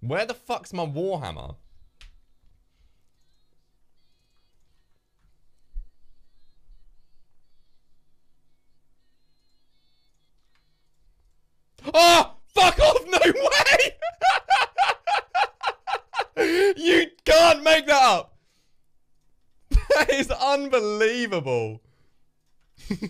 Where the fuck's my Warhammer? Oh! Fuck off! No way! you can't make that up! That is unbelievable.